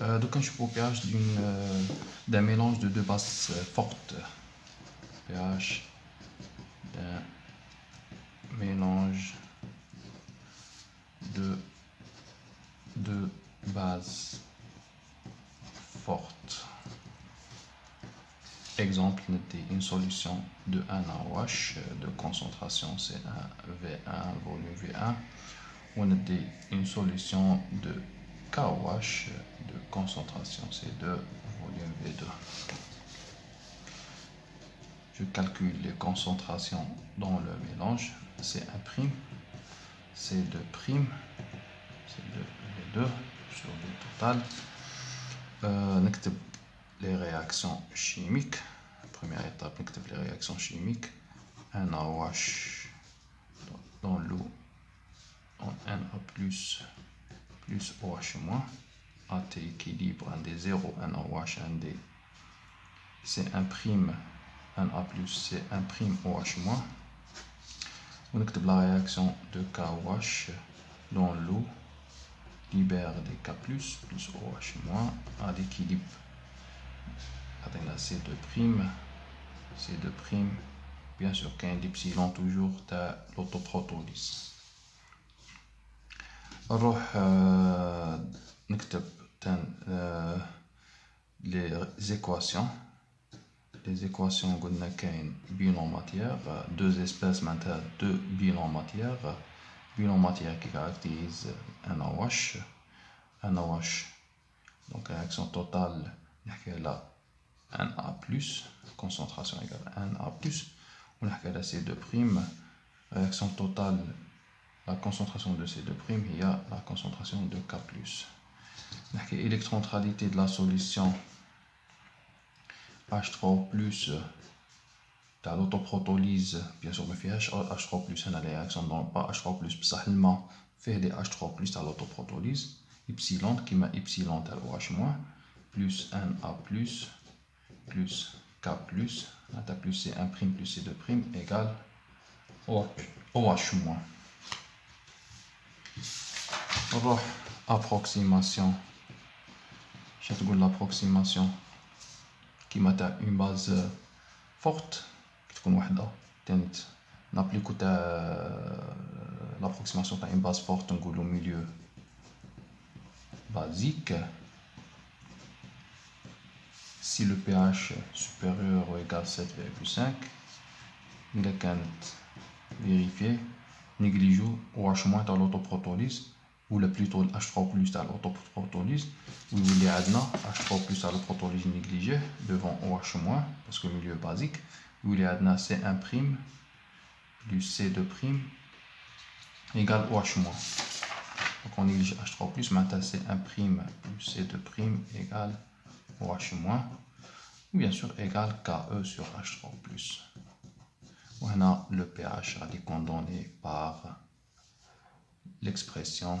Euh, donc, je suis pH euh, d'un mélange de deux bases euh, fortes. pH d'un mélange de deux bases fortes. Exemple, une solution de 1 OH de concentration C1 V1 volume V1 on a une solution de KOH de concentration C2 volume V2. Je calcule les concentrations dans le mélange C1', C2', C2, V2 sur le total. Euh, les réactions chimiques. Première étape, les réactions chimiques. Un dans l'eau en Na plus plus OH AT équilibre, un des 0, un OH, un des c'est un prime, un A plus, c'est un prime OH moins. On écrit la réaction de KOH dans l'eau libère des K plus, plus OH moins, à l'équilibre. C2 prime, C2 prime, bien sûr qu'un epsilon toujours de l'autoprotolyse. نروح نكتب les équations les équations قلنا كاين bilan matière deux espèces معناتها deux bilan matière bilan matière qui caractérise un OH un OH donc réaction totale نحكي على un A+, concentration égale 1 A+, ونحكي على C2', réaction totale la concentration de ces deux primes, il y a la concentration de K+. L'électroneutralité de la solution H3+, dans l'autoprotolyse, bien sûr, mais H3+, on a les réactions dans pas H3+, seulement fait des H3+, dans l'autoprotolyse, epsilon, qui m'a epsilon à OH-, plus 1A+, plus K+, A plus C1' plus C2' égale OH-. نروح approximation Je تقول l'approximation كيما تاع اون باز فورت تكون وحده تاني نابليكو تاع l'approximation تاع اون باز فورت نقولو milieu basique si le pH supérieur ou égal 7,5 il est vérifié négligeons ou moins dans l'autoprotolyse ou plutôt H3 plus à l'autoprotolyse où il y a H3 plus à l'autoprotolyse négligée devant OH parce que milieu basique. où il y a C1 plus C2 égale OH donc on néglige H3 plus maintenant C1 plus C2 égale OH ou bien sûr égale KE sur H3 plus. Le pH condamné par l'expression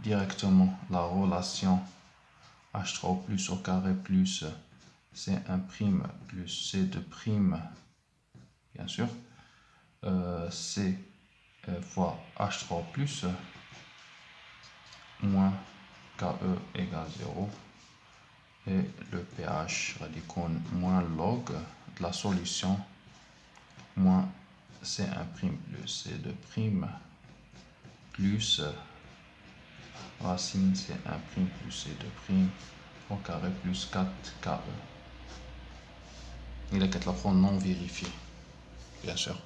directement la relation H3 plus au carré plus C1 prime plus C2 prime, bien sûr, euh, C euh, fois H3 plus moins KE égale 0 et le pH radical moins log de la solution moins C1 prime plus C2 prime plus racine c'est 1' plus C2' au carré plus 4 KE. Il est la prendre non vérifié, bien sûr.